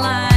line.